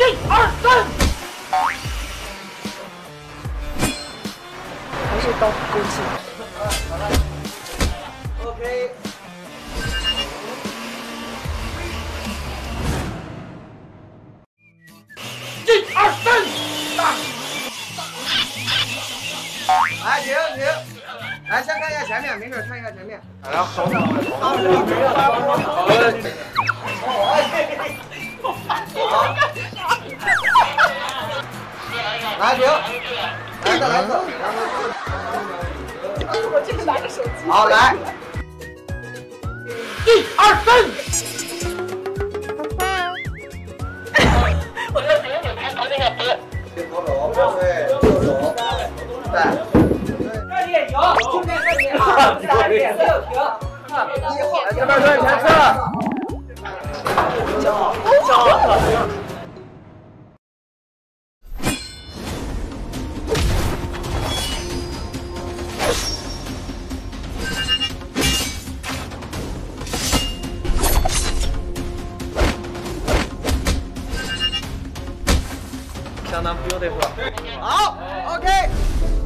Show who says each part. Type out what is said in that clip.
Speaker 1: 一二三，还是刀攻击。
Speaker 2: OK
Speaker 3: 一二三。大
Speaker 2: 来停停来先看一下前面没事看一下前面。
Speaker 3: 好了好了。
Speaker 2: 来停，来再来一次，
Speaker 1: 我这个拿着手机。
Speaker 2: 好来，
Speaker 3: 一二三。
Speaker 1: 我在等你抬头那个头。
Speaker 2: 先投手，对，右手，在。
Speaker 4: 这里停，就在这里啊，三点六停。
Speaker 2: 一号，
Speaker 3: 这边对前侧。相当 beautiful。
Speaker 2: 好，OK。